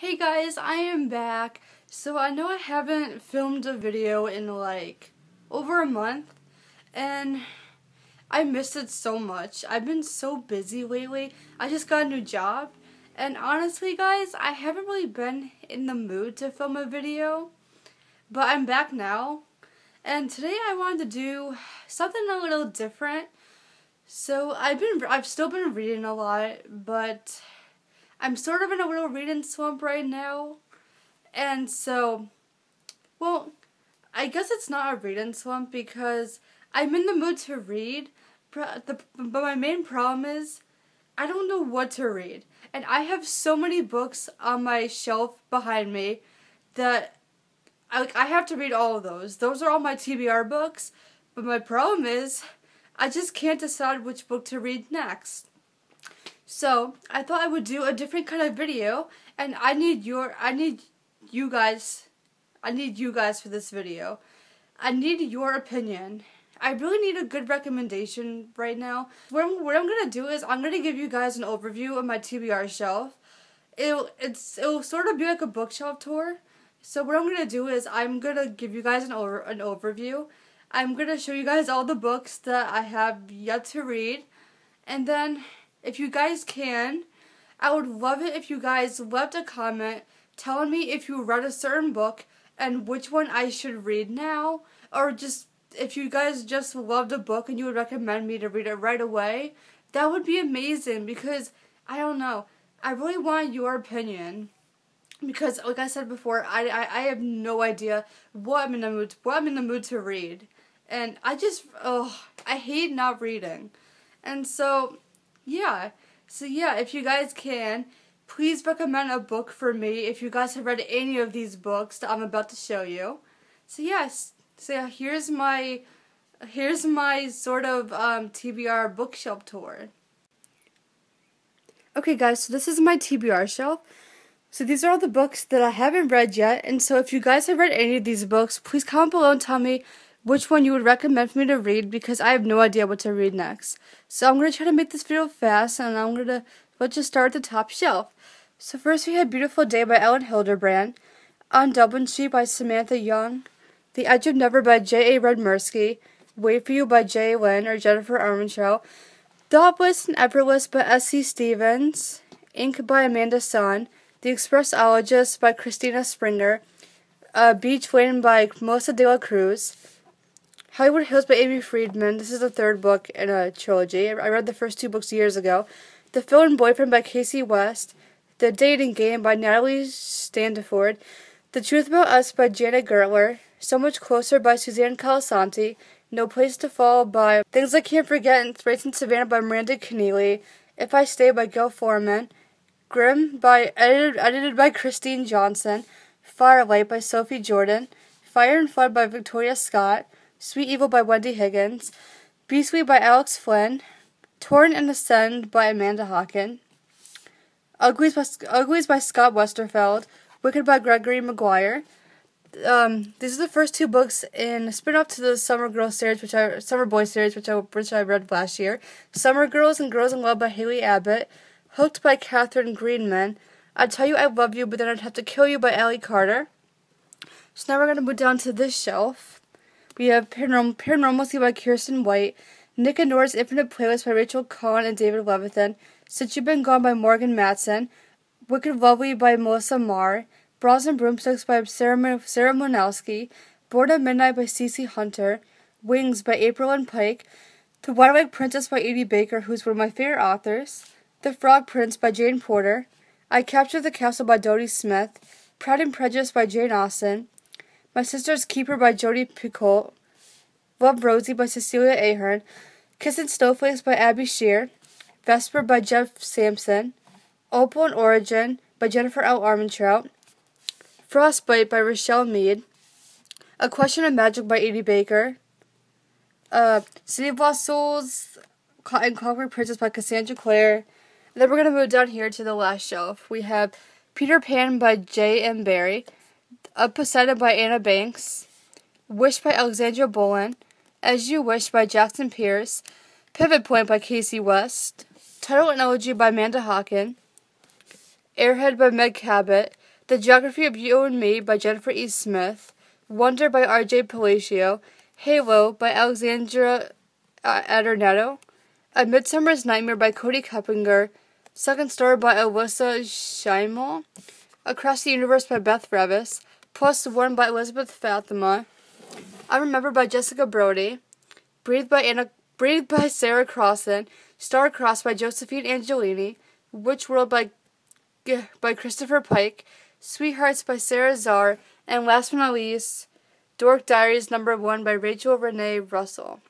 Hey guys, I am back. So I know I haven't filmed a video in like over a month and I missed it so much. I've been so busy lately. I just got a new job and honestly guys, I haven't really been in the mood to film a video. But I'm back now. And today I wanted to do something a little different. So I've been I've still been reading a lot, but I'm sort of in a little reading swamp right now. And so, well, I guess it's not a reading swamp because I'm in the mood to read, but, my main problem is I don't know what to read. And I have so many books on my shelf behind me that I, I have to read all of those. Those are all my TBR books, but my problem is I just can't decide which book to read next. So I thought I would do a different kind of video and I need your I need you guys I need you guys for this video. I need your opinion. I really need a good recommendation right now. What I'm, what I'm gonna do is I'm gonna give you guys an overview of my TBR shelf. It'll it's it'll sort of be like a bookshelf tour. So what I'm gonna do is I'm gonna give you guys an over an overview. I'm gonna show you guys all the books that I have yet to read, and then if you guys can, I would love it if you guys left a comment telling me if you read a certain book and which one I should read now, or just if you guys just loved a book and you would recommend me to read it right away. That would be amazing because I don't know. I really want your opinion because, like I said before, I, I, I have no idea what I'm in the mood what I'm in the mood to read, and I just oh I hate not reading, and so yeah. So yeah, if you guys can, please recommend a book for me if you guys have read any of these books that I'm about to show you. So yes, so yeah, here's my here's my sort of um, TBR bookshelf tour. Okay guys, so this is my TBR shelf. So these are all the books that I haven't read yet, and so if you guys have read any of these books, please comment below and tell me which one you would recommend for me to read because I have no idea what to read next. So I'm going to try to make this video fast and I'm going to, let's just start at the top shelf. So first we have Beautiful Day by Elin Hilderbrand, On Dublin Street by Samantha Young, The Edge of Never by J. A. Redmerski, Wait for You by J. Lynn or Jennifer Armentrout, Thoughtless and Effortless by S.C. Stephens, Ink by Amanda Sun, The Espressologist by Kristina Springer, uh, Beach Lane by Melissa de la Cruz, Hollywood Hills by Aimee Friedman. This is the third book in a trilogy. I read the first two books years ago. The Phil Boyfriend by Kasie West. The Dating Game by Natalie Standiford. The Truth About Us by Janet Gurtler. So Much Closer by Susane Colasanti. No Place to Fall by Things I Can't Forget and Racing Savannah by Miranda Kenneally. If I Stay by Gayle Forman. Grim by edited, edited by Christine Johnson. Firelight by Sophie Jordan. Fire and Flood by Victoria Scott. Sweet Evil by Wendy Higgins, Beastly by Alex Flinn, Torn and Ascend by Amanda Hocking, Uglies by, Uglies by Scott Westerfeld, Wicked by Gregory Maguire. Um, these are the first two books in a spin-off to the Summer Girl series, which I Summer Boy series, which I which I read last year. Summer Girls and Girls in Love by Hailey Abbott, Hooked by Catherine Greenman. I'd tell you I love you, but then I'd have to kill you by Ally Carter. So now we're gonna move down to this shelf. We have Paranormal, Paranormalcy by Kiersten White, Nick and Nora's Infinite Playlist by Rachel Cohn and David Levithan, Since You've Been Gone by Morgan Matson, Wicked Lovely by Melissa Marr, Bras and Broomsticks by Sarah, Sarah Mlynowski, Born at Midnight by C.C. Hunter, Wings by Aprilynne Pike, The Wide Awake Princess by E.D. Baker, who's one of my favorite authors, The Frog Prince by Jane Porter, I Captured the Castle by Dodie Smith, Pride and Prejudice by Jane Austen, my Sister's Keeper by Jodi Picoult, Love Rosie by Cecelia Ahern, Kissin' Snowflakes by Abby Sher, Vesper by Jeff Sampson, Opal and Origin by Jennifer L. Armentrout, Frostbite by Richelle Mead, A Question of Magic by E.D. Baker, uh, City of Lost Souls and Clockwork Princess by Cassandra Clare. And then we're going to move down here to the last shelf. We have Peter Pan by J. M. Barrie, a Poseidon by Anna Banks, Wish by Alexandra Bullen, As You Wish by Jackson Pearce, Pivot Point by Kasie West, Tidal and Elegy by Amanda Hocking, Airhead by Meg Cabot, The Geography of You and Me by Jennifer E. Smith, Wonder by R.J. Palacio, Halo by Alexandra uh, Adornetto, A Midsummer's Nightmare by Kody Keplinger, Second Story by Alyssa Schimmel, Across the Universe by Beth Revis, plus the One by Elizabeth Fama, I Remember by Jessica Brody, Breathe by Anna, Breathe by Sarah Crossan, Star Cross by Josephine Angelini, Witch World by by Christopher Pike, Sweethearts by Sara Zarr, and last but not least, Dork Diaries number one by Rachel Renee Russell.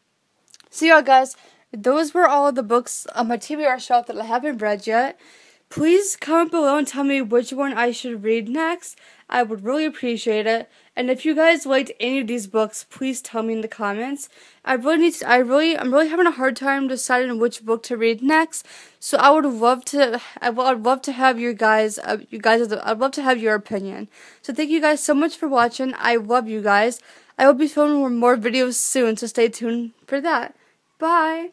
So yeah, guys, those were all the books on my TBR shelf that I haven't read yet. Please comment below and tell me which one I should read next. I would really appreciate it. And if you guys liked any of these books, please tell me in the comments. I really need to, I really I'm really having a hard time deciding which book to read next. So I would love to I would love to have your guys uh, you guys I'd love to have your opinion. So thank you guys so much for watching. I love you guys. I will be filming more videos soon, so stay tuned for that. Bye.